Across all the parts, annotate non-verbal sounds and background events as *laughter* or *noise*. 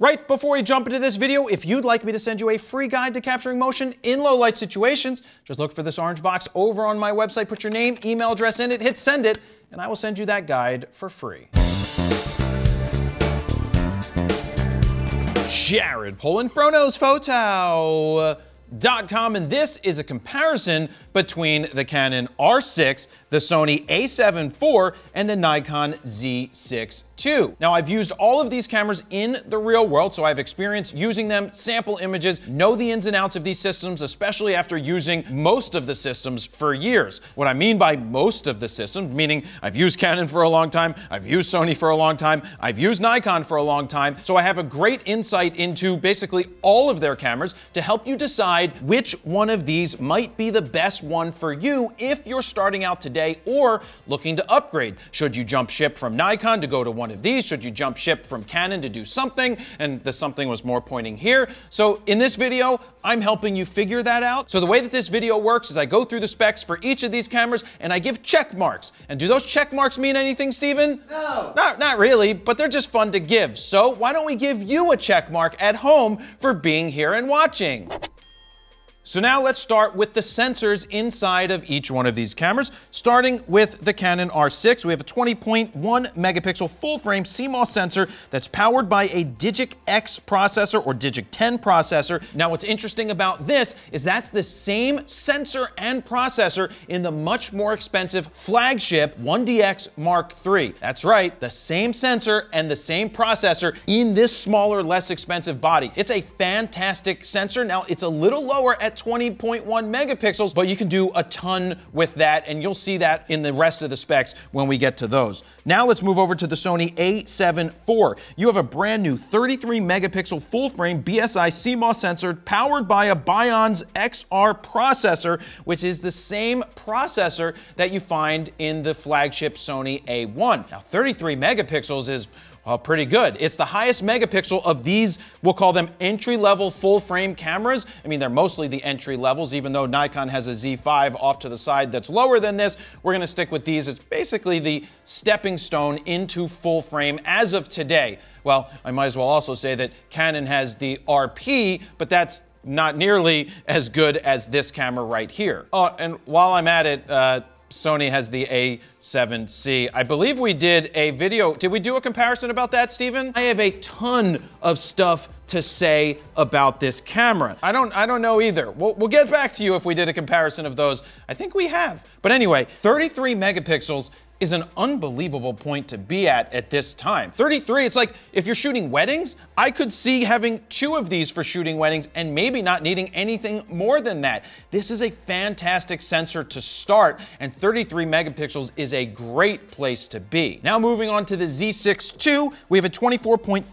Right before we jump into this video, if you'd like me to send you a free guide to capturing motion in low light situations, just look for this orange box over on my website, put your name, email address in it, hit send it, and I will send you that guide for free. Jared Polin FroKnows Photo.com, and this is a comparison between the Canon R6, the Sony a7 IV, and the Nikon Z6 II. Now, I've used all of these cameras in the real world, so I have experience using them, sample images, know the ins and outs of these systems, especially after using most of the systems for years. What I mean by most of the systems, meaning I've used Canon for a long time, I've used Sony for a long time, I've used Nikon for a long time, so I have a great insight into basically all of their cameras to help you decide which one of these might be the best one for you if you're starting out today or looking to upgrade. Should you jump ship from Nikon to go to one of these? Should you jump ship from Canon to do something? And the something was more pointing here. So in this video, I'm helping you figure that out. So the way that this video works is I go through the specs for each of these cameras and I give check marks. And do those check marks mean anything, Steven? No. Not, not really, but they're just fun to give. So why don't we give you a check mark at home for being here and watching? So now let's start with the sensors inside of each one of these cameras. Starting with the Canon R6, we have a 20.1 megapixel full frame CMOS sensor that's powered by a Digic X processor or Digic 10 processor. Now what's interesting about this is that's the same sensor and processor in the much more expensive flagship 1DX Mark III. That's right, the same sensor and the same processor in this smaller, less expensive body. It's a fantastic sensor. Now it's a little lower at 20.1 megapixels, but you can do a ton with that, and you'll see that in the rest of the specs when we get to those. Now let's move over to the Sony a7 IV. You have a brand new 33 megapixel full frame BSI CMOS sensor powered by a Bionz XR processor, which is the same processor that you find in the flagship Sony A1. Now 33 megapixels is well, pretty good. It's the highest megapixel of these, we'll call them entry level full frame cameras. I mean, they're mostly the entry levels, even though Nikon has a Z5 off to the side that's lower than this. We're going to stick with these. It's basically the stepping stone into full frame as of today. Well, I might as well also say that Canon has the RP, but that's not nearly as good as this camera right here. Oh, and while I'm at it, uh, Sony has the A7C. I believe we did a video. Did we do a comparison about that, Steven? I have a ton of stuff to say about this camera. I don't I don't know either. We'll, we'll get back to you if we did a comparison of those. I think we have. But anyway, 33 megapixels is an unbelievable point to be at at this time. 33, it's like if you're shooting weddings, I could see having two of these for shooting weddings and maybe not needing anything more than that. This is a fantastic sensor to start, and 33 megapixels is a great place to be. Now moving on to the Z6 II, we have a 24.5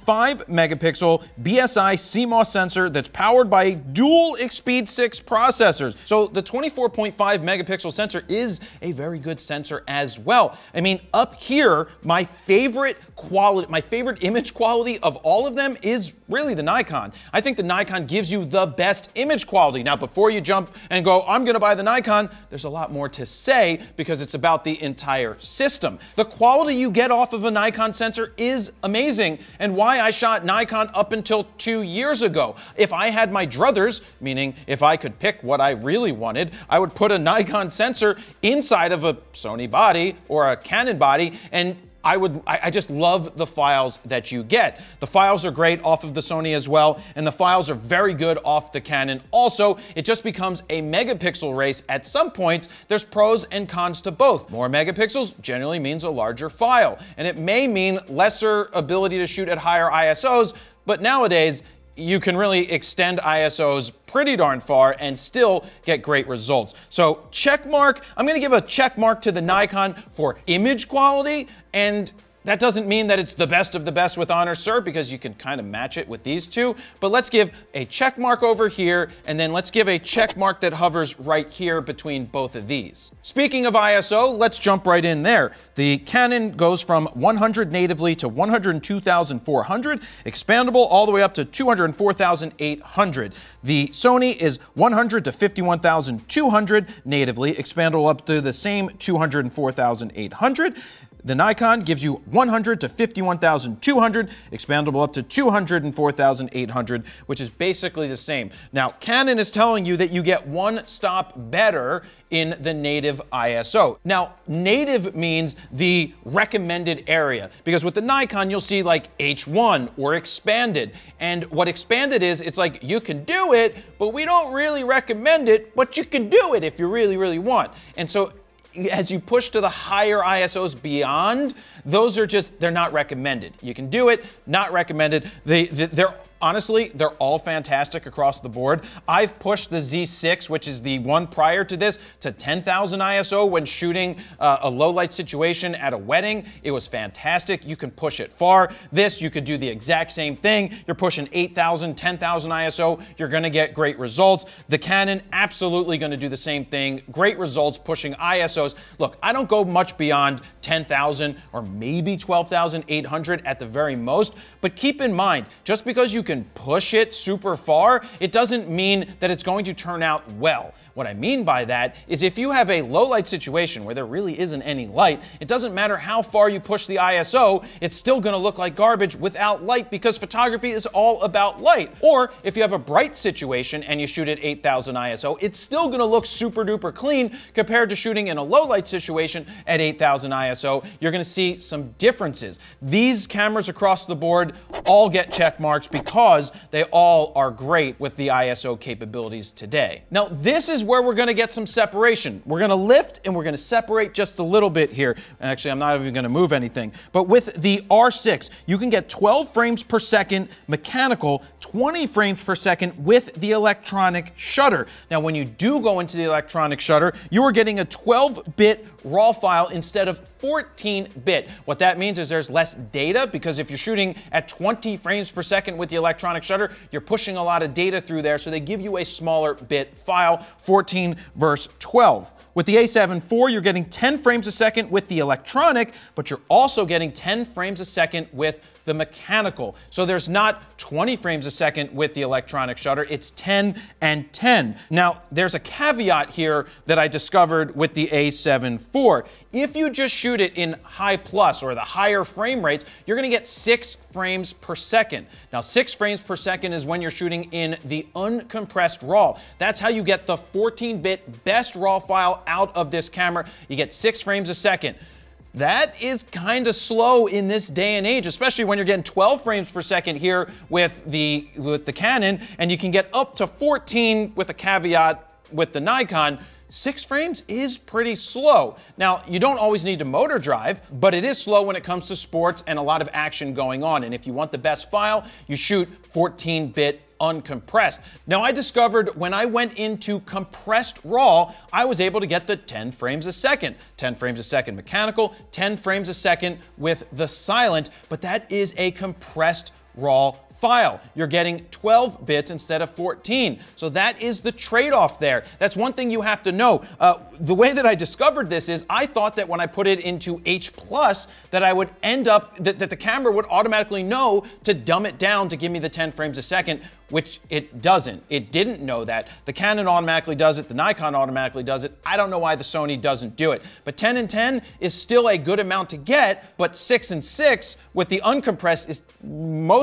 megapixel BSI CMOS sensor that's powered by dual EXPEED 6 processors. So the 24.5 megapixel sensor is a very good sensor as well. I mean, up here, my favorite quality, my favorite image quality of all of them is really the Nikon. I think the Nikon gives you the best image quality. Now, before you jump and go, I'm gonna buy the Nikon, there's a lot more to say because it's about the entire system. The quality you get off of a Nikon sensor is amazing and why I shot Nikon up until two years ago. If I had my druthers, meaning if I could pick what I really wanted, I would put a Nikon sensor inside of a Sony body or a Canon body, and I would I, just love the files that you get. The files are great off of the Sony as well, and the files are very good off the Canon. Also, it just becomes a megapixel race at some points. There's pros and cons to both. More megapixels generally means a larger file, and it may mean lesser ability to shoot at higher ISOs, but nowadays you can really extend ISOs pretty darn far and still get great results. So check mark, I'm gonna give a check mark to the Nikon for image quality and that doesn't mean that it's the best of the best with Honor Sir because you can kind of match it with these two, but let's give a check mark over here and then let's give a check mark that hovers right here between both of these. Speaking of ISO, let's jump right in there. The Canon goes from 100 natively to 102,400, expandable all the way up to 204,800. The Sony is 100 to 51,200 natively, expandable up to the same 204,800. The Nikon gives you 100 to 51,200, expandable up to 204,800, which is basically the same. Now, Canon is telling you that you get one stop better in the native ISO. Now, native means the recommended area, because with the Nikon, you'll see like H1 or expanded. And what expanded is, it's like you can do it, but we don't really recommend it, but you can do it if you really, really want. And so as you push to the higher ISOs beyond, those are just, they're not recommended. You can do it, not recommended. They, they're honestly, they're all fantastic across the board. I've pushed the Z6, which is the one prior to this, to 10,000 ISO when shooting uh, a low light situation at a wedding. It was fantastic. You can push it far. This, you could do the exact same thing. You're pushing 8,000, 10,000 ISO. You're going to get great results. The Canon, absolutely going to do the same thing. Great results pushing ISOs. Look, I don't go much beyond 10,000 or maybe 12,800 at the very most, but keep in mind, just because you can push it super far, it doesn't mean that it's going to turn out well. What I mean by that is if you have a low light situation where there really isn't any light, it doesn't matter how far you push the ISO, it's still going to look like garbage without light because photography is all about light. Or if you have a bright situation and you shoot at 8000 ISO, it's still going to look super duper clean compared to shooting in a low light situation at 8000 ISO. You're going to see some differences. These cameras across the board all get check marks because they all are great with the ISO capabilities today. Now, this is where we're going to get some separation. We're going to lift and we're going to separate just a little bit here. Actually, I'm not even going to move anything. But with the R6, you can get 12 frames per second mechanical, 20 frames per second with the electronic shutter. Now, when you do go into the electronic shutter, you are getting a 12-bit RAW file instead of 14-bit. What that means is there's less data because if you're shooting at 20 frames per second with the electronic shutter, you're pushing a lot of data through there, so they give you a smaller bit file, 14 versus 12. With the A7 IV, you're getting 10 frames a second with the electronic, but you're also getting 10 frames a second with the mechanical. So there's not 20 frames a second with the electronic shutter, it's 10 and 10. Now, there's a caveat here that I discovered with the A7 IV. If you just shoot it in high plus or the higher frame rates, you're gonna get six frames per second. Now, six frames per second is when you're shooting in the uncompressed RAW. That's how you get the 14-bit best RAW file out of this camera. You get six frames a second. That is kind of slow in this day and age, especially when you're getting 12 frames per second here with the, with the Canon, and you can get up to 14 with a caveat with the Nikon. Six frames is pretty slow. Now, you don't always need to motor drive, but it is slow when it comes to sports and a lot of action going on. And if you want the best file, you shoot 14 bit uncompressed. Now, I discovered when I went into compressed RAW, I was able to get the 10 frames a second. 10 frames a second mechanical, 10 frames a second with the silent, but that is a compressed RAW file. You're getting 12 bits instead of 14. So that is the trade-off there. That's one thing you have to know. Uh, the way that I discovered this is I thought that when I put it into H+, that I would end up, that, that the camera would automatically know to dumb it down to give me the 10 frames a second, which it doesn't. It didn't know that. The Canon automatically does it, the Nikon automatically does it. I don't know why the Sony doesn't do it. But 10 and 10 is still a good amount to get, but 6 and 6 with the uncompressed is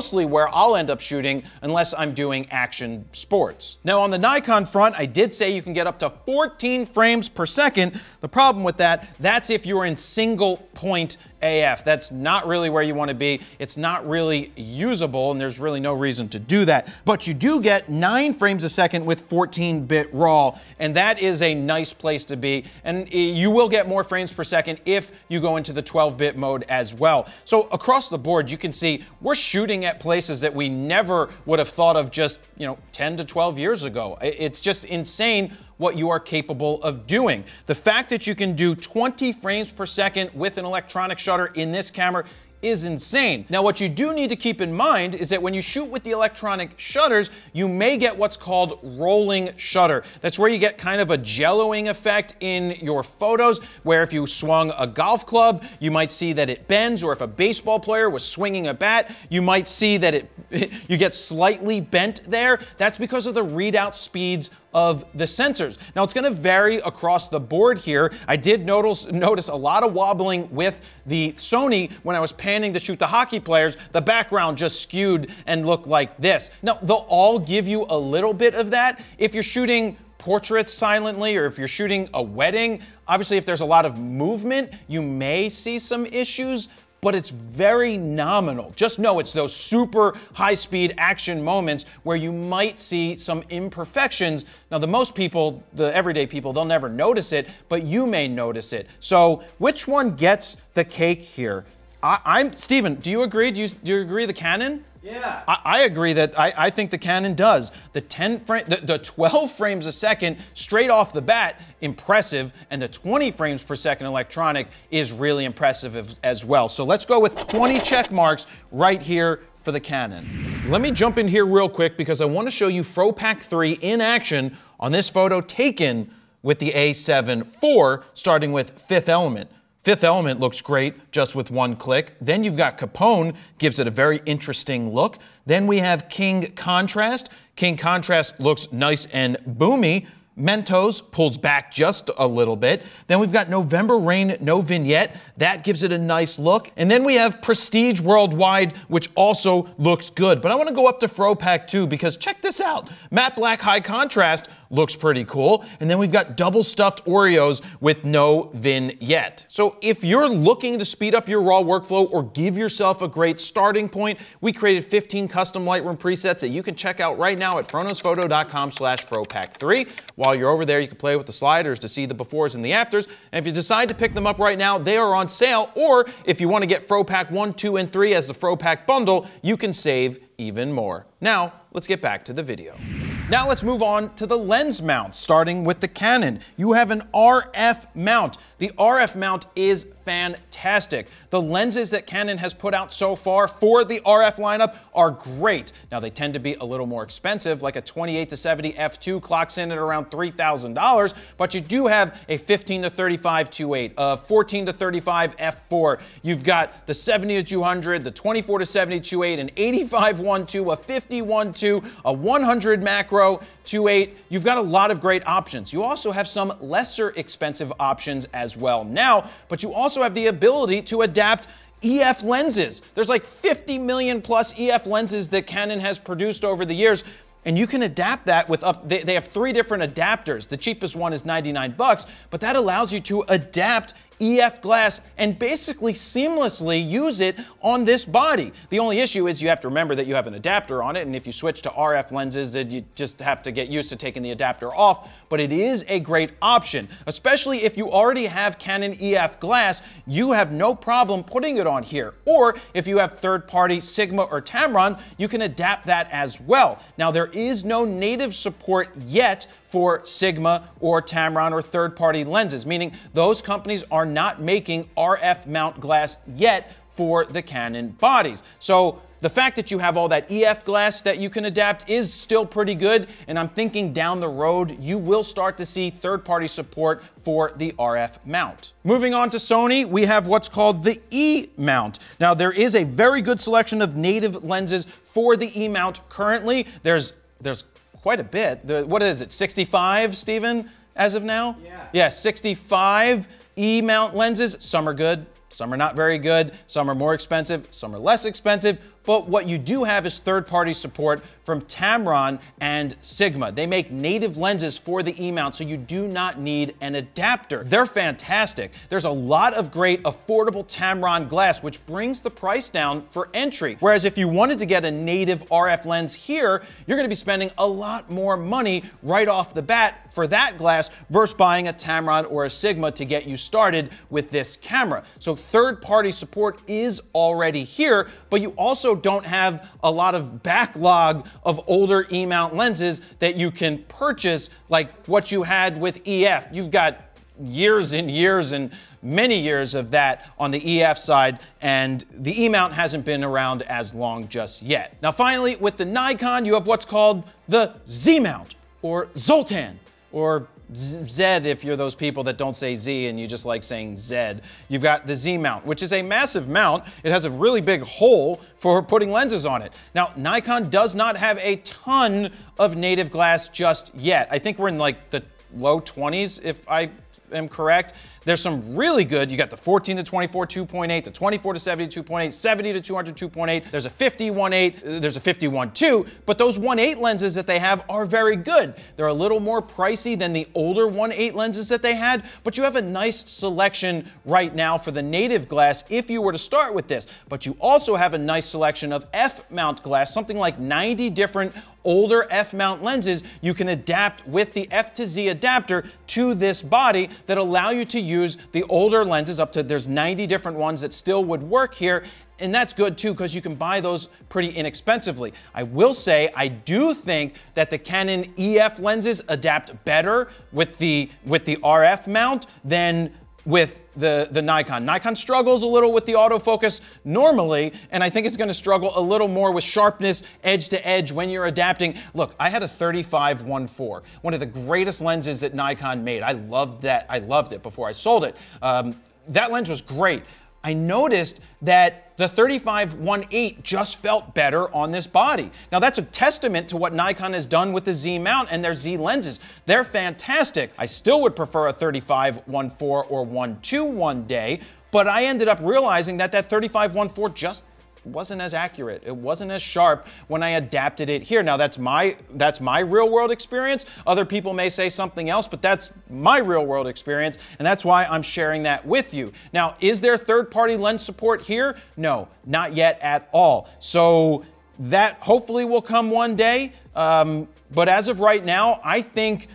mostly where I'll end up shooting unless I'm doing action sports. Now on the Nikon front, I did say you can get up to 14 frames per second. The problem with that, that's if you're in single point AF. That's not really where you want to be. It's not really usable, and there's really no reason to do that. But you do get 9 frames a second with 14-bit RAW, and that is a nice place to be. And you will get more frames per second if you go into the 12-bit mode as well. So across the board, you can see we're shooting at places that we never would have thought of just, you know, 10 to 12 years ago. It's just insane what you are capable of doing. The fact that you can do 20 frames per second with an electronic shutter in this camera is insane. Now, what you do need to keep in mind is that when you shoot with the electronic shutters, you may get what's called rolling shutter. That's where you get kind of a jelloing effect in your photos, where if you swung a golf club, you might see that it bends, or if a baseball player was swinging a bat, you might see that it *laughs* you get slightly bent there. That's because of the readout speeds of the sensors. Now it's gonna vary across the board here. I did notice, notice a lot of wobbling with the Sony when I was panning to shoot the hockey players. The background just skewed and looked like this. Now they'll all give you a little bit of that. If you're shooting portraits silently or if you're shooting a wedding, obviously if there's a lot of movement, you may see some issues, but it's very nominal. Just know it's those super high speed action moments where you might see some imperfections. Now, the most people, the everyday people, they'll never notice it, but you may notice it. So, which one gets the cake here? I, am Steven, do you agree? Do you, do you agree the Canon? Yeah. I, I, agree that I, I, think the Canon does. The 10 frame, the, the 12 *laughs* frames a second straight off the bat, impressive, and the 20 frames per second electronic is really impressive as, as well. So let's go with 20 check marks right here for the Canon. Let me jump in here real quick because I want to show you FroPack 3 in action on this photo taken with the A7 IV, starting with Fifth Element. Fifth Element looks great just with one click. Then you've got Capone, gives it a very interesting look. Then we have King Contrast. King Contrast looks nice and boomy. Mentos pulls back just a little bit. Then we've got November Rain, no vignette. That gives it a nice look. And then we have Prestige Worldwide, which also looks good. But I want to go up to FroPack 2 because check this out. Matte Black High Contrast looks pretty cool. And then we've got double stuffed Oreos with no vignette. So if you're looking to speed up your RAW workflow or give yourself a great starting point, we created 15 custom Lightroom presets that you can check out right now at froknowsphoto.com slash FroPack3. While you're over there, you can play with the sliders to see the befores and the afters. And if you decide to pick them up right now, they are on sale. Or if you want to get FroPack 1, 2, and 3 as the FroPack bundle, you can save even more. Now, let's get back to the video. Now let's move on to the lens mount, starting with the Canon. You have an RF mount. The RF mount is fantastic. The lenses that Canon has put out so far for the RF lineup are great. Now they tend to be a little more expensive, like a 28 to 70 f2 clocks in at around $3,000, but you do have a 15 to 35 2.8, a 14 to 35 f4. You've got the 70 to 200, the 24 to 70 2.8, an 85 1.2, a 50 1.2, a 100 macro 2.8. You've got a lot of great options. You also have some lesser expensive options as well now, but you also have the ability to adapt EF lenses. There's like 50 million plus EF lenses that Canon has produced over the years. And you can adapt that with up, they, they, have three different adapters. The cheapest one is 99 bucks, but that allows you to adapt EF glass and basically seamlessly use it on this body. The only issue is you have to remember that you have an adapter on it, and if you switch to RF lenses, then you just have to get used to taking the adapter off, but it is a great option, especially if you already have Canon EF glass, you have no problem putting it on here. Or if you have third-party Sigma or Tamron, you can adapt that as well. Now, there is no native support yet for Sigma or Tamron or third-party lenses, meaning those companies are not making RF mount glass yet for the Canon bodies. So the fact that you have all that EF glass that you can adapt is still pretty good, and I'm thinking down the road you will start to see third-party support for the RF mount. Moving on to Sony, we have what's called the E mount. Now there is a very good selection of native lenses for the E mount currently. There's there's quite a bit. The, what is it, 65, Stephen, as of now? Yeah. Yeah, 65 E-mount lenses. Some are good, some are not very good, some are more expensive, some are less expensive. But what you do have is third-party support from Tamron and Sigma. They make native lenses for the E-mount, so you do not need an adapter. They're fantastic. There's a lot of great affordable Tamron glass, which brings the price down for entry. Whereas if you wanted to get a native RF lens here, you're gonna be spending a lot more money right off the bat for that glass versus buying a Tamron or a Sigma to get you started with this camera. So third-party support is already here, but you also don't have a lot of backlog of older E-mount lenses that you can purchase like what you had with EF. You've got years and years and many years of that on the EF side, and the E-mount hasn't been around as long just yet. Now finally, with the Nikon, you have what's called the Z-mount, or Zoltan, or Z if you're those people that don't say Z and you just like saying Z. You've got the Z mount, which is a massive mount. It has a really big hole for putting lenses on it. Now, Nikon does not have a ton of native glass just yet. I think we're in like the low 20s, if I am correct. There's some really good, you got the 14 to 24 2.8, the 24 to 70 2.8, 70 to 200 2.8, there's a 51.8, uh, there's a 51.2, but those 1.8 lenses that they have are very good. They're a little more pricey than the older 1.8 lenses that they had, but you have a nice selection right now for the native glass if you were to start with this. But you also have a nice selection of F-mount glass, something like 90 different older F-mount lenses, you can adapt with the F to Z adapter to this body that allow you to use the older lenses up to, there's 90 different ones that still would work here. And that's good too because you can buy those pretty inexpensively. I will say I do think that the Canon EF lenses adapt better with the with the RF mount than with the, the Nikon. Nikon struggles a little with the autofocus normally, and I think it's going to struggle a little more with sharpness, edge to edge when you're adapting. Look, I had a 35-1.4, one of the greatest lenses that Nikon made. I loved that. I loved it before I sold it. Um, that lens was great. I noticed that the 35-1.8 just felt better on this body. Now that's a testament to what Nikon has done with the Z mount and their Z lenses. They're fantastic. I still would prefer a 35-1.4 or 1.2 one day, but I ended up realizing that that 35-1.4 just wasn't as accurate. It wasn't as sharp when I adapted it here. Now that's my that's my real world experience. Other people may say something else, but that's my real world experience, and that's why I'm sharing that with you. Now, is there third-party lens support here? No, not yet at all. So that hopefully will come one day. Um, but as of right now, I think,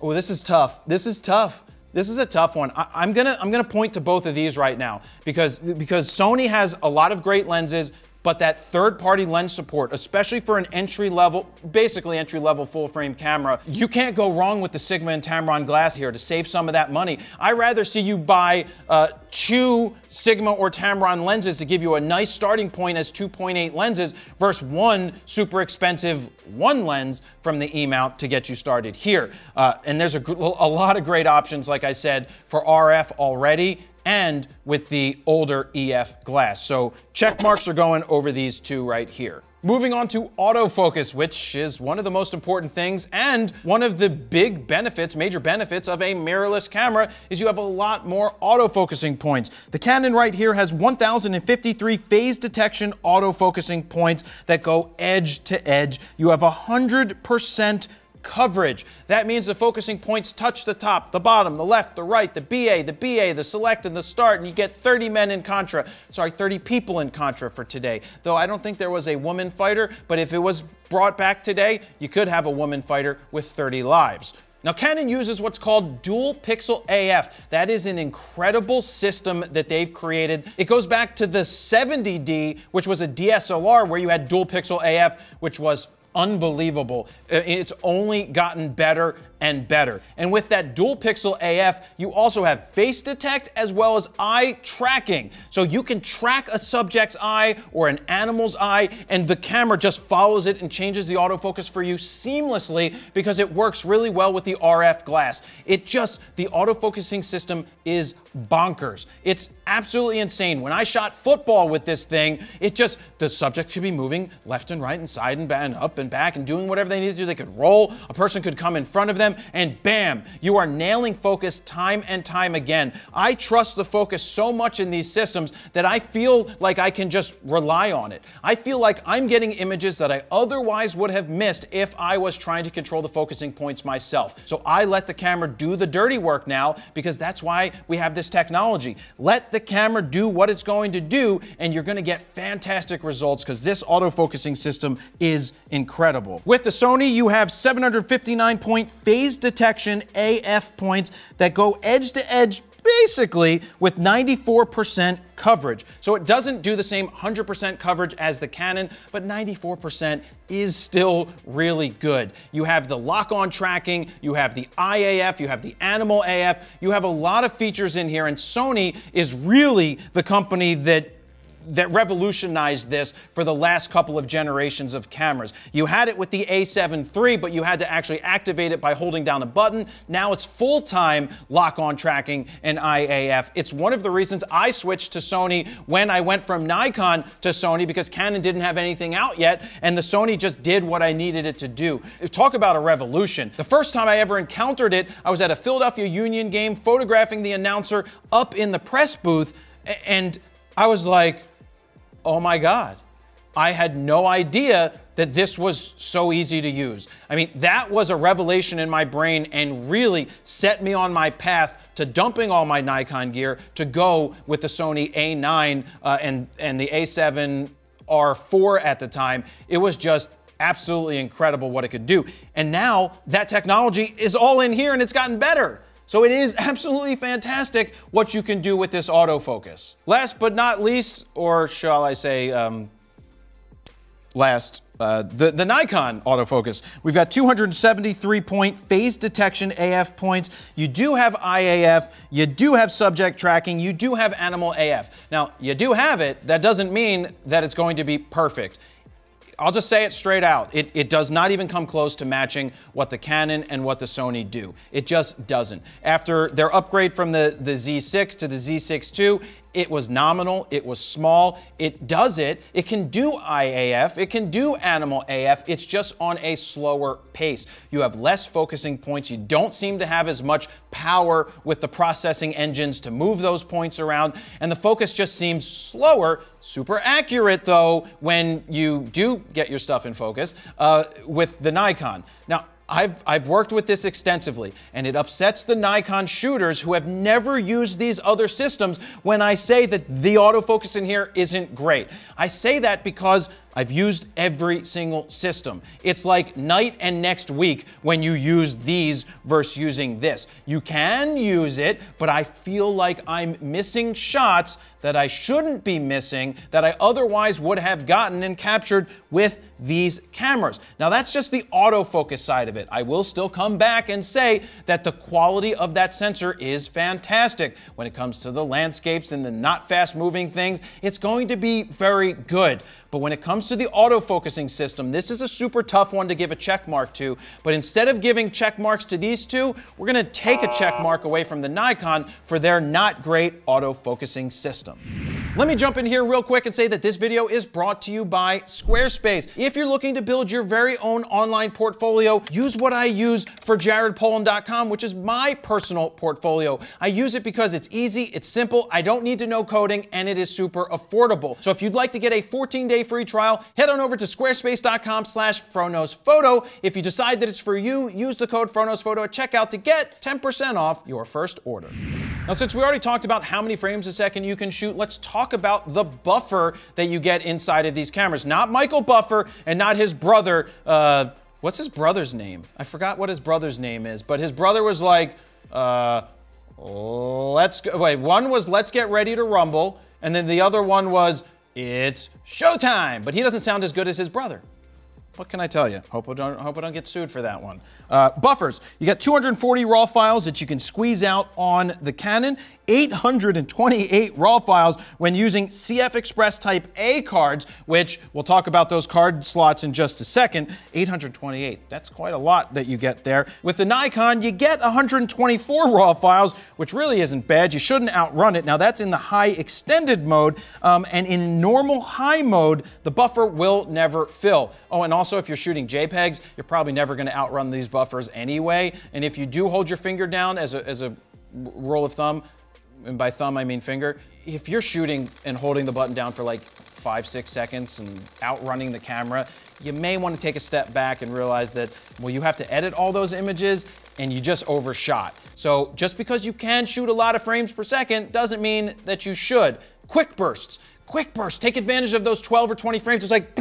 oh, this is tough. This is tough. This is a tough one. I, am gonna I'm gonna point to both of these right now because because Sony has a lot of great lenses but that third party lens support, especially for an entry level, basically entry level full frame camera, you can't go wrong with the Sigma and Tamron glass here to save some of that money. I rather see you buy uh, two Sigma or Tamron lenses to give you a nice starting point as 2.8 lenses versus one super expensive one lens from the E-mount to get you started here. Uh, and there's a, a lot of great options, like I said, for RF already and with the older EF glass. So check marks are going over these two right here. Moving on to autofocus, which is one of the most important things and one of the big benefits, major benefits of a mirrorless camera is you have a lot more autofocusing points. The Canon right here has 1,053 phase detection autofocusing points that go edge to edge. You have 100% coverage. That means the focusing points touch the top, the bottom, the left, the right, the BA, the BA, the select, and the start, and you get 30 men in Contra. Sorry, 30 people in Contra for today. Though I don't think there was a woman fighter, but if it was brought back today, you could have a woman fighter with 30 lives. Now, Canon uses what's called dual pixel AF. That is an incredible system that they've created. It goes back to the 70D, which was a DSLR where you had dual pixel AF, which was unbelievable. Uh, it's only gotten better and better. And with that dual pixel AF, you also have face detect as well as eye tracking. So you can track a subject's eye or an animal's eye, and the camera just follows it and changes the autofocus for you seamlessly because it works really well with the RF glass. It just, the autofocusing system is bonkers. It's absolutely insane. When I shot football with this thing, it just, the subject should be moving left and right and side and, and up and back and doing whatever they need to do. They could roll, a person could come in front of them, and bam, you are nailing focus time and time again. I trust the focus so much in these systems that I feel like I can just rely on it. I feel like I'm getting images that I otherwise would have missed if I was trying to control the focusing points myself. So I let the camera do the dirty work now because that's why we have this technology. Let the camera do what it's going to do and you're going to get fantastic results because this autofocusing system is incredible. With the Sony, you have 759 point detection AF points that go edge to edge basically with 94% coverage. So it doesn't do the same 100% coverage as the Canon, but 94% is still really good. You have the lock-on tracking, you have the IAF, you have the animal AF, you have a lot of features in here, and Sony is really the company that that revolutionized this for the last couple of generations of cameras. You had it with the A7 III, but you had to actually activate it by holding down a button. Now it's full-time lock-on tracking and IAF. It's one of the reasons I switched to Sony when I went from Nikon to Sony because Canon didn't have anything out yet, and the Sony just did what I needed it to do. Talk about a revolution. The first time I ever encountered it, I was at a Philadelphia Union game photographing the announcer up in the press booth, and I was like, oh my God. I had no idea that this was so easy to use. I mean, that was a revelation in my brain and really set me on my path to dumping all my Nikon gear to go with the Sony A9 uh, and, and the A7 R4 at the time. It was just absolutely incredible what it could do. And now that technology is all in here and it's gotten better. So it is *laughs* absolutely fantastic what you can do with this autofocus. Last but not least, or shall I say, um, last, uh, the, the Nikon autofocus. We've got 273 point phase detection AF points. You do have IAF, you do have subject tracking, you do have animal AF. Now, you do have it, that doesn't mean that it's going to be perfect. I'll just say it straight out. It, it, does not even come close to matching what the Canon and what the Sony do. It just doesn't. After their upgrade from the, the Z6 to the Z6 II, it was nominal, it was small, it does it. It can do IAF, it can do animal AF, it's just on a slower pace. You have less focusing points, you don't seem to have as much power with the processing engines to move those points around, and the focus just seems slower, super accurate though, when you do get your stuff in focus uh, with the Nikon. Now, I've, I've worked with this extensively, and it upsets the Nikon shooters who have never used these other systems when I say that the autofocus in here isn't great. I say that because I've used every single system. It's like night and next week when you use these versus using this. You can use it, but I feel like I'm missing shots that I shouldn't be missing that I otherwise would have gotten and captured with these cameras. Now that's just the autofocus side of it. I will still come back and say that the quality of that sensor is fantastic. When it comes to the landscapes and the not fast moving things, it's going to be very good. But when it comes to the autofocusing system, this is a super tough one to give a check mark to. But instead of giving check marks to these two, we're going to take a check mark away from the Nikon for their not great autofocusing system system. Let me jump in here real quick and say that this video is brought to you by Squarespace. If you're looking to build your very own online portfolio, use what I use for jaredpolin.com, which is my personal portfolio. I use it because it's easy, it's simple, I don't need to know coding, and it is super affordable. So if you'd like to get a 14-day free trial, head on over to squarespace.com slash froknowsphoto. If you decide that it's for you, use the code froknowsphoto at checkout to get 10% off your first order. Now, since we already talked about how many frames a second you can shoot, let's talk about the buffer that you get inside of these cameras. Not Michael Buffer and not his brother. Uh, what's his brother's name? I forgot what his brother's name is, but his brother was like, uh, let's go. Wait, one was let's get ready to rumble, and then the other one was it's showtime. But he doesn't sound as good as his brother. What can I tell you? Hope I don't, hope I don't get sued for that one. Uh, buffers. You got 240 RAW files that you can squeeze out on the Canon. 828 RAW files when using CF Express Type A cards, which we'll talk about those card slots in just a second. 828, that's quite a lot that you get there. With the Nikon, you get 124 RAW files, which really isn't bad. You shouldn't outrun it. Now that's in the high extended mode, um, and in normal high mode, the buffer will never fill. Oh, and also if you're shooting JPEGs, you're probably never gonna outrun these buffers anyway. And if you do hold your finger down as a, as a rule of thumb, and by thumb I mean finger, if you're shooting and holding the button down for like five, six seconds and outrunning the camera, you may want to take a step back and realize that, well, you have to edit all those images and you just overshot. So just because you can shoot a lot of frames per second doesn't mean that you should. Quick bursts. Quick burst, take advantage of those 12 or 20 frames. It's like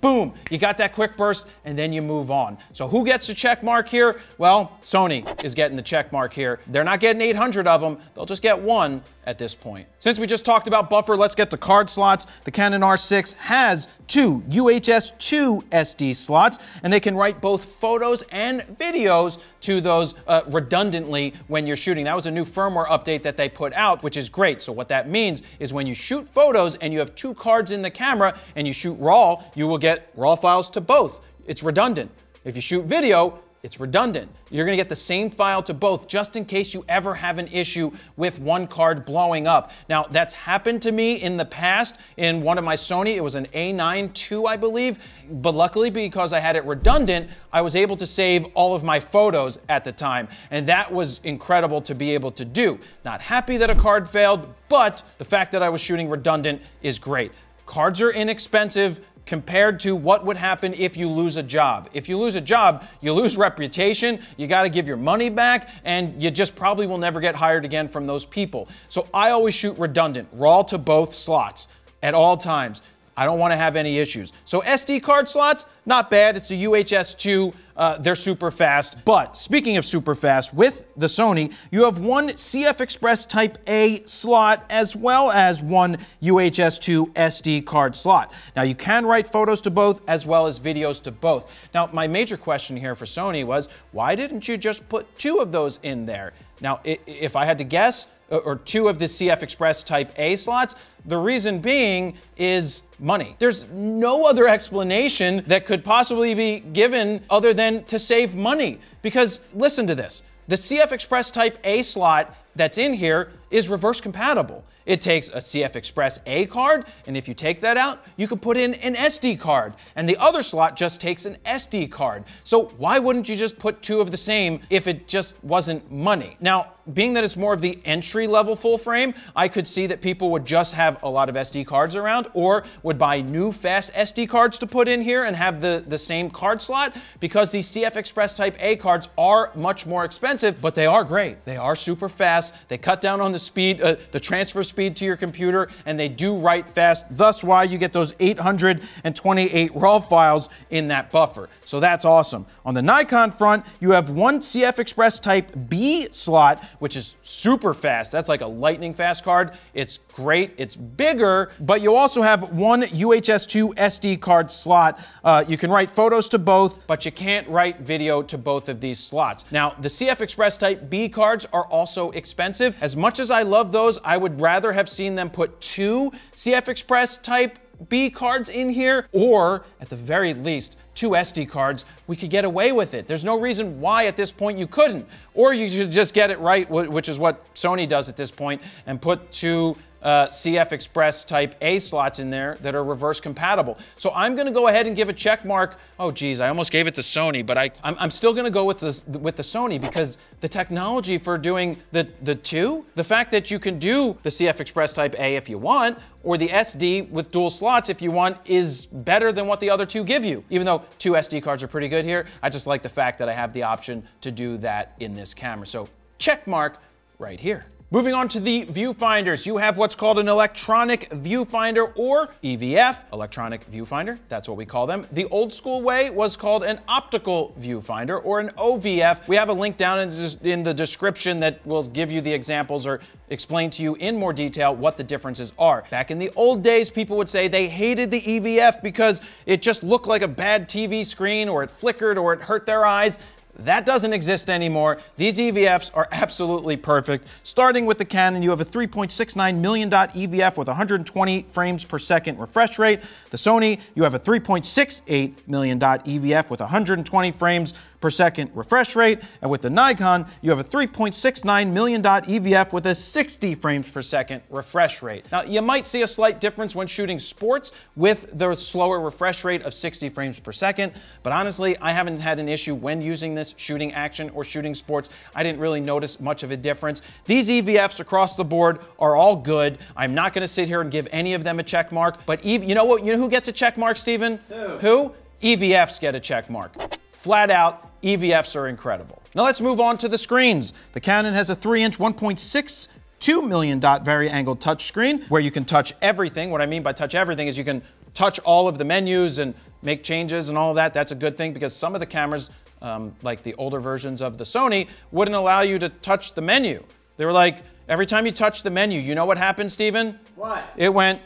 boom, you got that quick burst and then you move on. So who gets the check mark here? Well, Sony is getting the check mark here. They're not getting 800 of them, they'll just get one at this point. Since we just talked about buffer, let's get to card slots. The Canon R6 has two UHS 2 SD slots, and they can write both photos and videos to those uh, redundantly when you're shooting. That was a new firmware update that they put out, which is great. So what that means is when you shoot photos and you have two cards in the camera and you shoot RAW, you will get RAW files to both. It's redundant. If you shoot video, it's redundant. You're gonna get the same file to both just in case you ever have an issue with one card blowing up. Now, that's happened to me in the past in one of my Sony. It was an A9 II, I believe. But luckily, because I had it redundant, I was able to save all of my photos at the time. And that was incredible to be able to do. Not happy that a card failed, but the fact that I was shooting redundant is great. Cards are inexpensive compared to what would happen if you lose a job. If you lose a job, you lose reputation, you got to give your money back, and you just probably will never get hired again from those people. So I always shoot redundant, raw to both slots at all times. I don't want to have any issues. So SD card slots, not bad. It's a UHS 2. Uh, they're super fast. But speaking of super fast, with the Sony, you have one CF Express Type A slot as well as one UHS 2 SD card slot. Now you can write photos to both as well as videos to both. Now my major question here for Sony was, why didn't you just put two of those in there? Now if I had to guess, Uh, or two of the CF Express Type A slots. The reason being is money. There's no other explanation that could possibly be given other than to save money. Because listen to this the CF Express Type A slot that's in here is reverse compatible. It takes a CF Express A card, and if you take that out, you can put in an SD card. And the other slot just takes an SD card. So why wouldn't you just put two of the same if it just wasn't money? Now, being that it's more of the entry level full frame, I could see that people would just have a lot of SD cards around or would buy new fast SD cards to put in here and have the, the same card slot because these CF Express Type A cards are much more expensive, but they are great. They are super fast. They cut down on the speed, uh, the transfer speed to your computer, and they do write fast. Thus why you get those 828 RAW files in that buffer. So that's awesome. On the Nikon front, you have one CF Express Type B slot which is super fast. That's like a lightning fast card. It's great. It's bigger, but you also have one UHS 2 SD card slot. Uh, you can write photos to both, but you can't write video to both of these slots. Now, the CF Express Type B cards are also expensive. As much as I love those, I would rather have seen them put two CF Express Type B cards in here, or at the very least, two SD cards, we could get away with it. There's no reason why at this point you couldn't. Or you should just get it right, which is what Sony does at this point, and put two uh, CF Express Type A slots in there that are reverse compatible. So I'm going to go ahead and give a check mark. Oh, geez, I almost gave it to Sony, but I, I'm, I'm still going to go with the, with the Sony because the technology for doing the, the two, the fact that you can do the CF Express Type A if you want, or the SD with dual slots if you want is better than what the other two give you. Even though two SD cards are pretty good here, I just like the fact that I have the option to do that in this camera. So check mark right here. Moving on to the viewfinders, you have what's called an electronic viewfinder or EVF, electronic viewfinder, that's what we call them. The old school way was called an optical viewfinder or an OVF. We have a link down in the description that will give you the examples or explain to you in more detail what the differences are. Back in the old days, people would say they hated the EVF because it just looked like a bad TV screen or it flickered or it hurt their eyes. That doesn't exist anymore. These EVFs are absolutely perfect. Starting with the Canon, you have a 3.69 million dot EVF with 120 frames per second refresh rate. The Sony, you have a 3.68 million dot EVF with 120 frames per second refresh rate. And with the Nikon, you have a 3.69 million dot EVF with a 60 frames per second refresh rate. Now, you might see a slight difference when shooting sports with the slower refresh rate of 60 frames per second, but honestly, I haven't had an issue when using this shooting action or shooting sports. I didn't really notice much of a difference. These EVFs across the board are all good. I'm not going to sit here and give any of them a check mark, but you know what? You know who gets a check mark, Stephen? Who? Who? EVFs get a check mark. Flat out, EVFs are incredible. Now let's move on to the screens. The Canon has a 3-inch 1.62 million dot vari-angled touchscreen where you can touch everything. What I mean by touch everything is you can touch all of the menus and make changes and all of that. That's a good thing because some of the cameras, um, like the older versions of the Sony, wouldn't allow you to touch the menu. They were like, Every time you touch the menu, you know what happened, Steven? What? It went,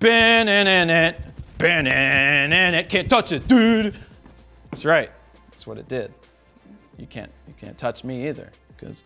bin in it, bin in it, can't touch it, dude. That's right. That's what it did. You can't, you can't touch me either, because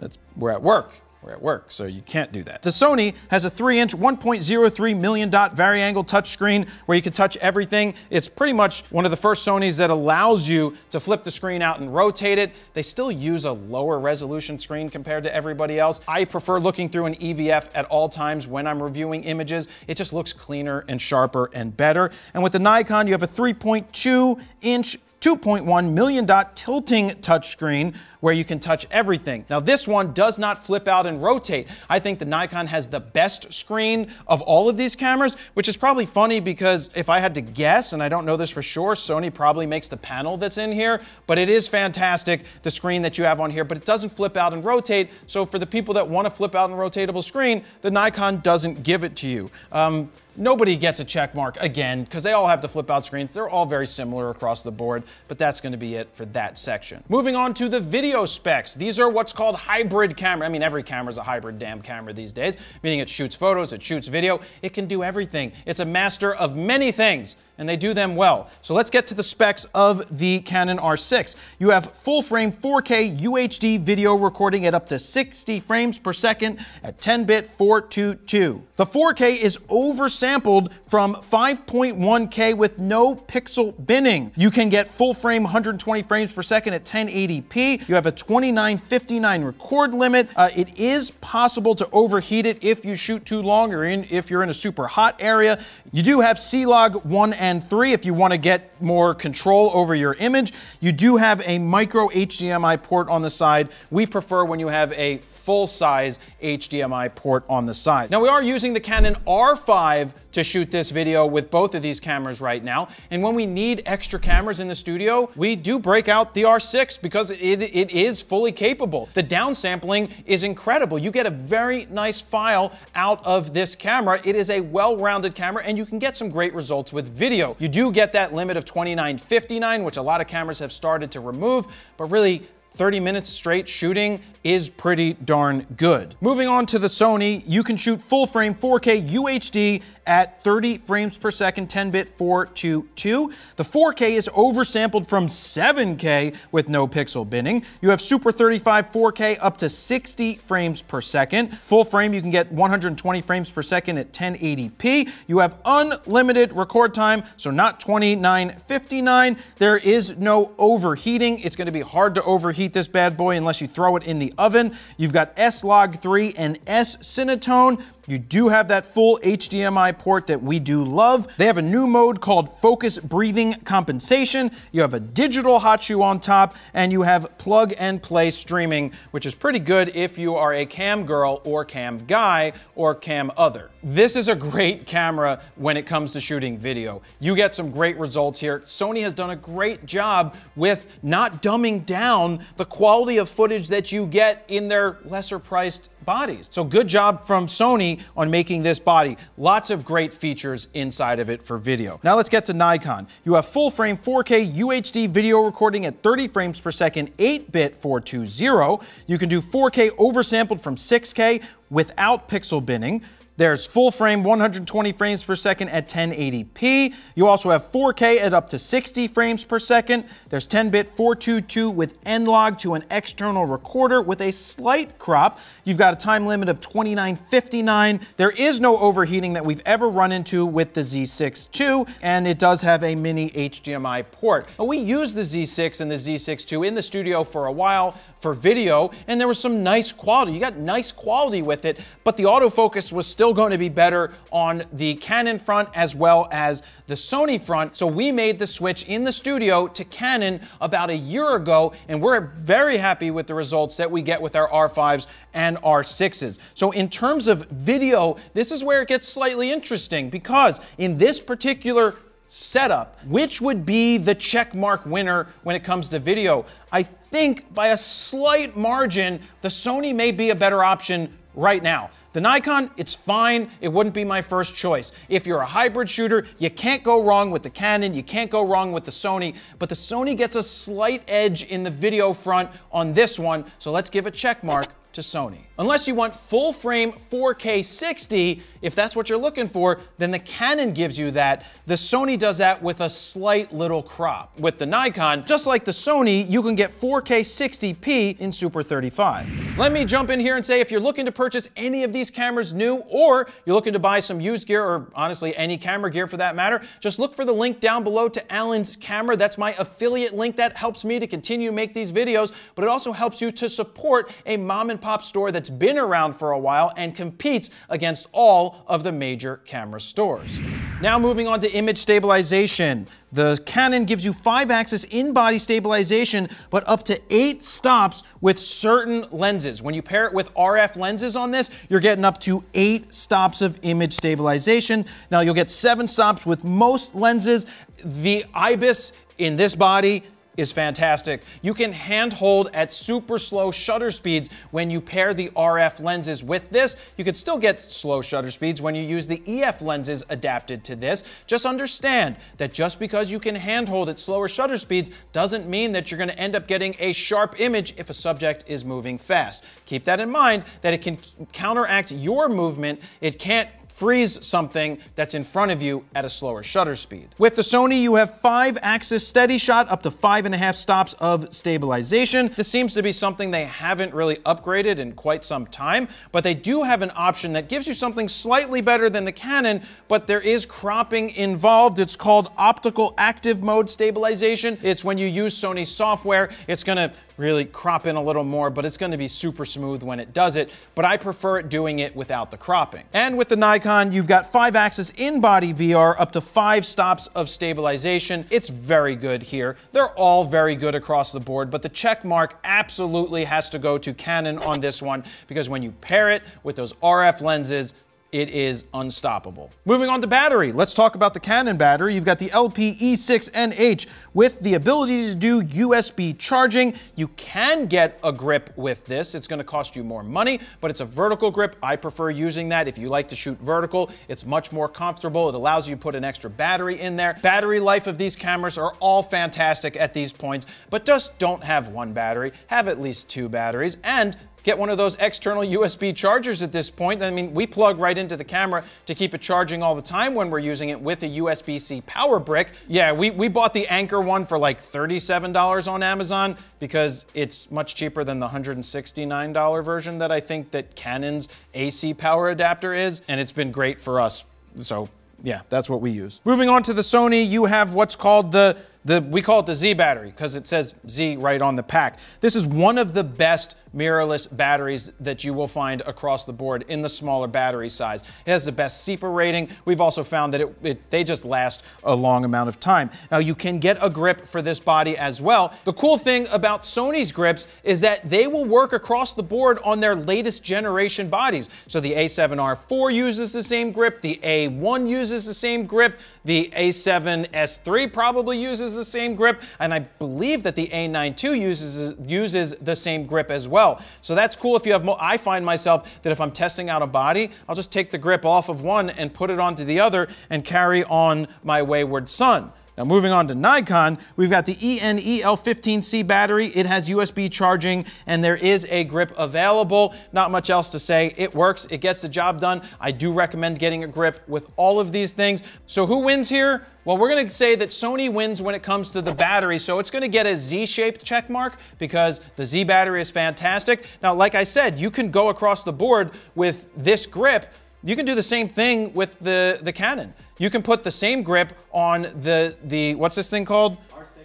that's, we're at work. We're at work, so you can't do that. The Sony has a 3-inch, 1.03 million dot vari-angle touchscreen where you can touch everything. It's pretty much one of the first Sonys that allows you to flip the screen out and rotate it. They still use a lower resolution screen compared to everybody else. I prefer looking through an EVF at all times when I'm reviewing images. It just looks cleaner and sharper and better. And with the Nikon, you have a 3.2 inch 2.1 million dot tilting touchscreen where you can touch everything. Now this one does not flip out and rotate. I think the Nikon has the best screen of all of these cameras, which is probably funny because if I had to guess, and I don't know this for sure, Sony probably makes the panel that's in here, but it is fantastic, the screen that you have on here, but it doesn't flip out and rotate. So for the people that want to flip out and rotatable screen, the Nikon doesn't give it to you. Um, Nobody gets a check mark again because they all have the flip out screens. They're all very similar across the board, but that's going to be it for that section. Moving on to the video specs. These are what's called hybrid camera. I mean, every camera is a hybrid damn camera these days, meaning it shoots photos, it shoots video, it can do everything. It's a master of many things and they do them well. So let's get to the specs of the Canon R6. You have full frame 4K UHD video recording at up to 60 frames per second at 10-bit 422. The 4K is oversampled from 5.1K with no pixel binning. You can get full frame 120 frames per second at 1080p. You have a 2959 record limit. Uh, it is possible to overheat it if you shoot too long or in, if you're in a super hot area. You do have C-Log 1 and 3 if you want to get more control over your image. You do have a micro HDMI port on the side. We prefer when you have a full-size HDMI port on the side. Now we are using the Canon R5 to shoot this video with both of these cameras right now. And when we need extra cameras in the studio, we do break out the R6 because it, it is fully capable. The downsampling is incredible. You get a very nice file out of this camera. It is a well-rounded camera and you can get some great results with video. You do get that limit of 2959, which a lot of cameras have started to remove, but really 30 minutes straight shooting is pretty darn good. Moving on to the Sony, you can shoot full frame 4K UHD at 30 frames per second, 10-bit 422. The 4K is oversampled from 7K with no pixel binning. You have Super 35 4K up to 60 frames per second. Full frame, you can get 120 frames per second at 1080p. You have unlimited record time, so not 29.59. There is no overheating. It's going to be hard to overheat this bad boy unless you throw it in the oven. You've got S-Log 3 and S-Cinetone. You do have that full HDMI port that we do love. They have a new mode called Focus Breathing Compensation. You have a digital hot shoe on top, and you have plug and play streaming, which is pretty good if you are a cam girl or cam guy or cam other. This is a great camera when it comes to shooting video. You get some great results here. Sony has done a great job with not dumbing down the quality of footage that you get in their lesser priced bodies. So good job from Sony on making this body. Lots of great features inside of it for video. Now let's get to Nikon. You have full frame 4K UHD video recording at 30 frames per second, 8-bit 420. You can do 4K oversampled from 6K without pixel binning. There's full frame 120 frames per second at 1080p. You also have 4K at up to 60 frames per second. There's 10-bit 422 with N-Log to an external recorder with a slight crop. You've got a time limit of 29.59. There is no overheating that we've ever run into with the Z6 II, and it does have a mini HDMI port. We used the Z6 and the Z6 II in the studio for a while for video, and there was some nice quality. You got nice quality with it, but the autofocus was still going to be better on the Canon front as well as the Sony front. So we made the switch in the studio to Canon about a year ago, and we're very happy with the results that we get with our R5s and R6s. So in terms of video, this is where it gets slightly interesting because in this particular setup, which would be the check mark winner when it comes to video? I think by a slight margin, the Sony may be a better option right now. The Nikon, it's fine. It wouldn't be my first choice. If you're a hybrid shooter, you can't go wrong with the Canon, you can't go wrong with the Sony, but the Sony gets a slight edge in the video front on this one, so let's give a check mark to Sony. Unless you want full frame 4K 60, if that's what you're looking for, then the Canon gives you that. The Sony does that with a slight little crop. With the Nikon, just like the Sony, you can get 4K 60p in Super 35. Let me jump in here and say if you're looking to purchase any of these cameras new or you're looking to buy some used gear or honestly any camera gear for that matter, just look for the link down below to Allen's camera. That's my affiliate link that helps me to continue make these videos, but it also helps you to support a mom and pop store that's been around for a while and competes against all of the major camera stores. Now moving on to image stabilization. The Canon gives you five axis in-body stabilization, but up to eight stops with certain lenses. When you pair it with RF lenses on this, you're getting up to eight stops of image stabilization. Now you'll get seven stops with most lenses. The IBIS in this body is fantastic. You can handhold at super slow shutter speeds when you pair the RF lenses with this. You could still get slow shutter speeds when you use the EF lenses adapted to this. Just understand that just because you can handhold at slower shutter speeds doesn't mean that you're going to end up getting a sharp image if a subject is moving fast. Keep that in mind that it can counteract your movement. It can't freeze something that's in front of you at a slower shutter speed. With the Sony, you have five axis steady shot up to five and a half stops of stabilization. This seems to be something they haven't really upgraded in quite some time, but they do have an option that gives you something slightly better than the Canon, but there is cropping involved. It's called optical active mode stabilization. It's when you use Sony software, it's gonna really crop in a little more, but it's gonna be super smooth when it does it, but I prefer it doing it without the cropping. And with the Nikon you've got five axis in-body VR, up to five stops of stabilization. It's very good here. They're all very good across the board, but the check mark absolutely has to go to Canon on this one because when you pair it with those RF lenses, it is unstoppable. Moving on to battery, let's talk about the Canon battery. You've got the LP-E6NH with the ability to do USB charging. You can get a grip with this. It's gonna cost you more money, but it's a vertical grip. I prefer using that. If you like to shoot vertical, it's much more comfortable. It allows you to put an extra battery in there. Battery life of these cameras are all fantastic at these points, but just don't have one battery. Have at least two batteries and get one of those external USB chargers at this point. I mean, we plug right into the camera to keep it charging all the time when we're using it with a USB-C power brick. Yeah, we, we bought the Anker one for like $37 on Amazon because it's much cheaper than the $169 version that I think that Canon's AC power adapter is, and it's been great for us. So yeah, that's what we use. Moving on to the Sony, you have what's called the the, we call it the Z battery because it says Z right on the pack. This is one of the best mirrorless batteries that you will find across the board in the smaller battery size. It has the best CIPA rating. We've also found that it, it, they just last a long amount of time. Now you can get a grip for this body as well. The cool thing about Sony's grips is that they will work across the board on their latest generation bodies. So the A7R4 uses the same grip, the A1 uses the same grip, the A7S3 probably uses the same grip, and I believe that the A9 II uses, uses the same grip as well. So that's cool if you have, I find myself that if I'm testing out a body, I'll just take the grip off of one and put it onto the other and carry on my wayward son. Now moving on to Nikon, we've got the ENEL15C battery. It has USB charging and there is a grip available. Not much else to say. It works, it gets the job done. I do recommend getting a grip with all of these things. So who wins here? Well, we're gonna say that Sony wins when it comes to the battery, so it's gonna get a Z-shaped check mark because the Z battery is fantastic. Now, like I said, you can go across the board with this grip. You can do the same thing with the, the Canon. You can put the same grip on the, the what's this thing called?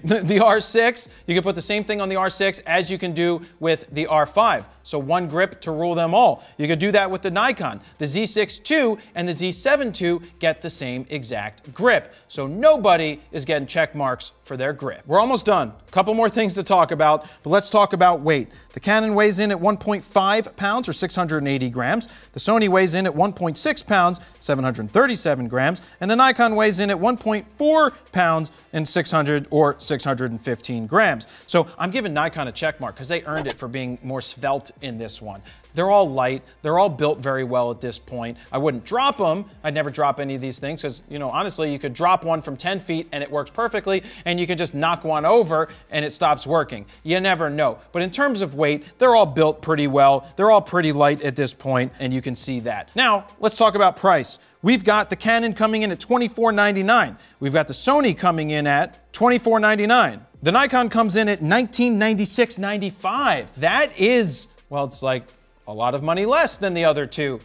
R6. *laughs* the R6. You can put the same thing on the R6 as you can do with the R5. So one grip to rule them all. You could do that with the Nikon. The Z6 II and the Z7 II get the same exact grip. So nobody is getting check marks for their grip. We're almost done. A couple more things to talk about, but let's talk about weight. The Canon weighs in at 1.5 pounds or 680 grams. The Sony weighs in at 1.6 pounds, 737 grams, and the Nikon weighs in at 1.4 pounds and 600 or 615 grams. So I'm giving Nikon a check mark because they earned it for being more svelte in this one. They're all light. They're all built very well at this point. I wouldn't drop them. I'd never drop any of these things because, you know, honestly, you could drop one from 10 feet and it works perfectly, and you can just knock one over and it stops working. You never know. But in terms of weight, they're all built pretty well. They're all pretty light at this point, and you can see that. Now, let's talk about price. We've got the Canon coming in at $24.99. We've got the Sony coming in at $24.99. The Nikon comes in at $1996.95. That is, well, it's like a lot of money less than the other two.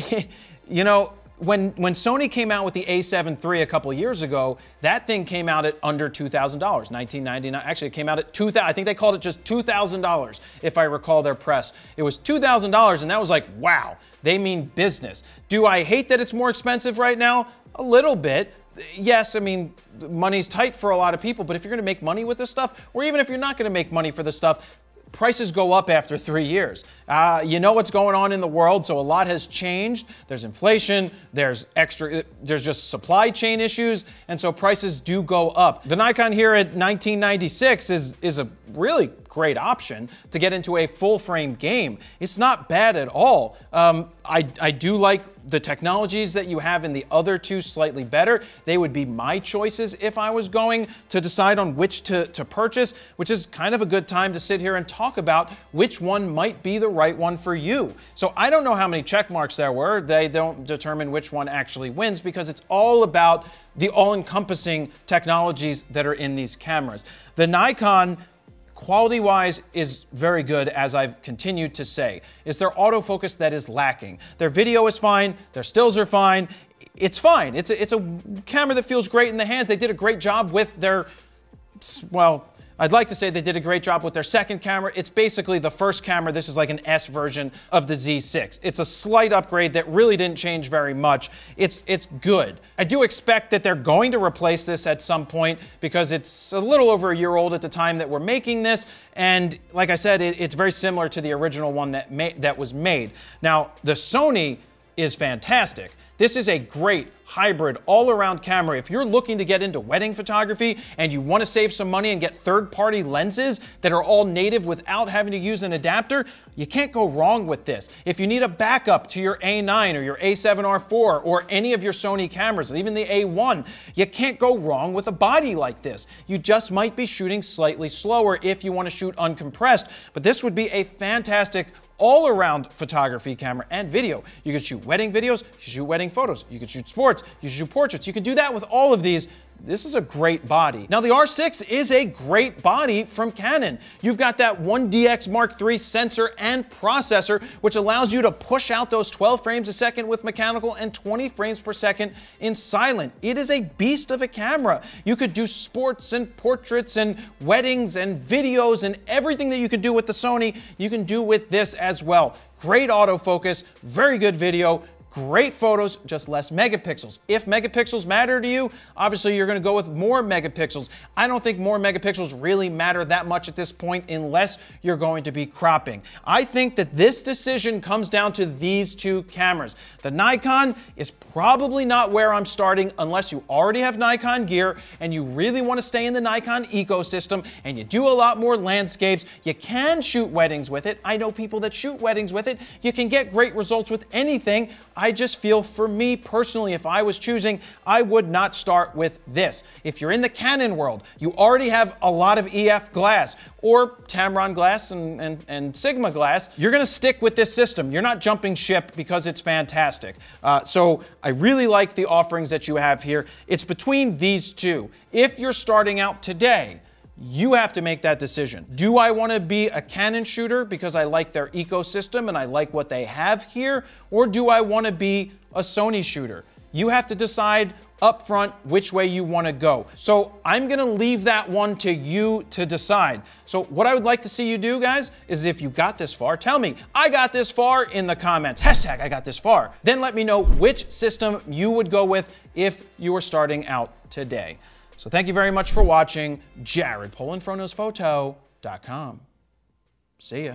*laughs* you know, when, when Sony came out with the a7 III a couple years ago, that thing came out at under $2,000, 1999. Actually, it came out at 2000 I think they called it just $2,000, if I recall their press. It was $2,000, and that was like, wow, they mean business. Do I hate that it's more expensive right now? A little bit. Yes, I mean, money's tight for a lot of people, but if you're gonna make money with this stuff, or even if you're not gonna make money for this stuff, prices go up after three years. Uh, you know what's going on in the world, so a lot has changed. There's inflation, there's extra, there's just supply chain issues, and so prices do go up. The Nikon here at 1996 is, is a really great option to get into a full frame game. It's not bad at all. Um, I, I do like the technologies that you have in the other two slightly better. They would be my choices if I was going to decide on which to, to purchase, which is kind of a good time to sit here and talk about which one might be the right one for you. So I don't know how many check marks there were. They don't determine which one actually wins because it's all about the all-encompassing technologies that are in these cameras. The Nikon quality wise is very good as I've continued to say. It's their autofocus that is lacking. Their video is fine, their stills are fine. It's fine. It's a, it's a camera that feels great in the hands. They did a great job with their, well, I'd like to say they did a great job with their second camera. It's basically the first camera. This is like an S version of the Z6. It's a slight upgrade that really didn't change very much. It's, it's good. I do expect that they're going to replace this at some point because it's a little over a year old at the time that we're making this. And like I said, it, it's very similar to the original one that, that was made. Now, the Sony is fantastic. This is a great hybrid all-around camera. If you're looking to get into wedding photography and you want to save some money and get third-party lenses that are all native without having to use an adapter, you can't go wrong with this. If you need a backup to your A9 or your A7R4 or any of your Sony cameras, even the A1, you can't go wrong with a body like this. You just might be shooting slightly slower if you want to shoot uncompressed, but this would be a fantastic all around photography camera and video. You could shoot wedding videos, you shoot wedding photos, you could shoot sports, you shoot portraits. You can do that with all of these this is a great body. Now the R6 is a great body from Canon. You've got that 1DX Mark III sensor and processor, which allows you to push out those 12 frames a second with mechanical and 20 frames per second in silent. It is a beast of a camera. You could do sports and portraits and weddings and videos and everything that you could do with the Sony, you can do with this as well. Great autofocus, very good video, Great photos, just less megapixels. If megapixels matter to you, obviously you're gonna go with more megapixels. I don't think more megapixels really matter that much at this point unless you're going to be cropping. I think that this decision comes down to these two cameras. The Nikon is probably not where I'm starting unless you already have Nikon gear and you really wanna stay in the Nikon ecosystem and you do a lot more landscapes. You can shoot weddings with it. I know people that shoot weddings with it. You can get great results with anything. Just feel for me personally, if I was choosing, I would not start with this. If you're in the Canon world, you already have a lot of EF glass or Tamron glass and, and, and Sigma glass, you're gonna stick with this system. You're not jumping ship because it's fantastic. Uh, so I really like the offerings that you have here. It's between these two. If you're starting out today, you have to make that decision. Do I want to be a Canon shooter because I like their ecosystem and I like what they have here? Or do I want to be a Sony shooter? You have to decide up front which way you want to go. So I'm going to leave that one to you to decide. So what I would like to see you do, guys, is if you got this far, tell me, I got this far in the comments. Hashtag I got this far. Then let me know which system you would go with if you were starting out today. So thank you very much for watching. Jared. See ya.